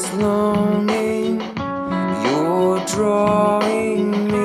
just longing, you're drawing me.